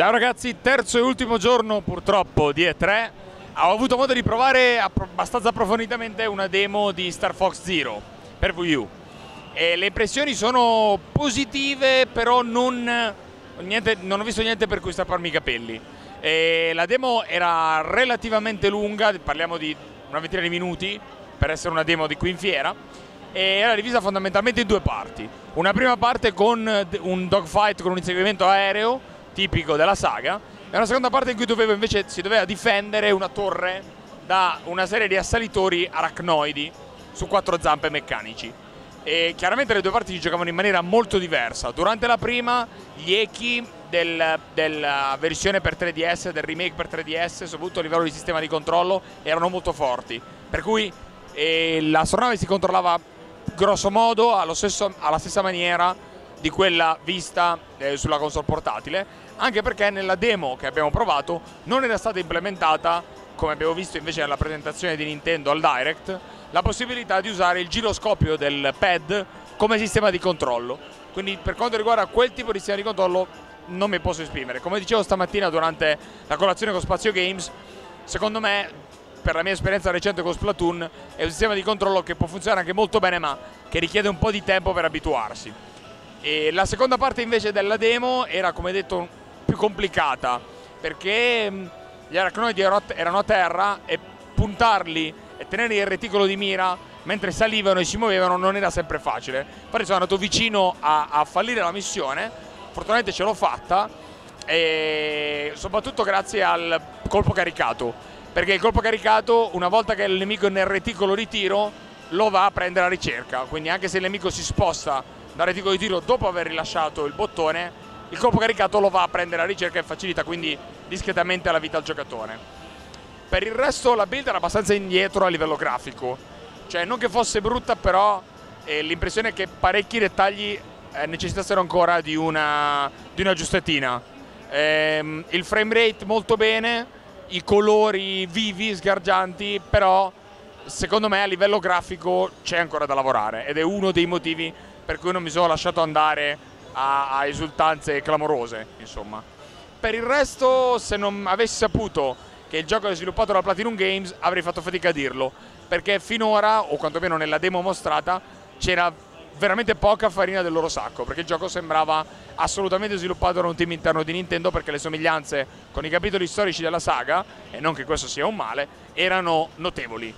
Ciao ragazzi, terzo e ultimo giorno purtroppo di E3. Ho avuto modo di provare abbastanza approfonditamente una demo di Star Fox Zero per Wii U. E le impressioni sono positive, però non, niente, non ho visto niente per cui strapparmi i capelli. E la demo era relativamente lunga, parliamo di una ventina di minuti per essere una demo di qui in fiera e era divisa fondamentalmente in due parti. Una prima parte con un dogfight con un inseguimento aereo tipico della saga e una seconda parte in cui dovevo invece, si doveva difendere una torre da una serie di assalitori arachnoidi su quattro zampe meccanici. E chiaramente le due parti si giocavano in maniera molto diversa. Durante la prima gli echi del, della versione per 3DS, del remake per 3DS, soprattutto a livello di sistema di controllo, erano molto forti. Per cui eh, l'astronave si controllava grosso modo alla stessa maniera di quella vista eh, sulla console portatile, anche perché nella demo che abbiamo provato non era stata implementata, come abbiamo visto invece nella presentazione di Nintendo al Direct, la possibilità di usare il giroscopio del pad come sistema di controllo. Quindi per quanto riguarda quel tipo di sistema di controllo non mi posso esprimere. Come dicevo stamattina durante la colazione con Spazio Games, secondo me per la mia esperienza recente con Splatoon è un sistema di controllo che può funzionare anche molto bene ma che richiede un po' di tempo per abituarsi. E la seconda parte invece della demo era come detto più complicata perché mm, gli arachnoidi erano a terra e puntarli e tenere il reticolo di mira mentre salivano e si muovevano non era sempre facile. Infatti sono andato vicino a, a fallire la missione, fortunatamente ce l'ho fatta e soprattutto grazie al colpo caricato perché il colpo caricato una volta che il nemico è nel reticolo di tiro lo va a prendere a ricerca quindi anche se il nemico si sposta dal reticolo di tiro dopo aver rilasciato il bottone il colpo caricato lo va a prendere a ricerca e facilita quindi discretamente la vita al giocatore. Per il resto la build era abbastanza indietro a livello grafico. Cioè non che fosse brutta però eh, l'impressione è che parecchi dettagli eh, necessitassero ancora di una, di una giustatina eh, il frame rate molto bene i colori vivi, sgargianti, però secondo me a livello grafico c'è ancora da lavorare ed è uno dei motivi per cui non mi sono lasciato andare a, a esultanze clamorose, insomma. Per il resto, se non avessi saputo che il gioco è sviluppato da Platinum Games, avrei fatto fatica a dirlo, perché finora, o quantomeno nella demo mostrata, c'era veramente poca farina del loro sacco, perché il gioco sembrava assolutamente sviluppato da un team interno di Nintendo perché le somiglianze con i capitoli storici della saga, e non che questo sia un male, erano notevoli.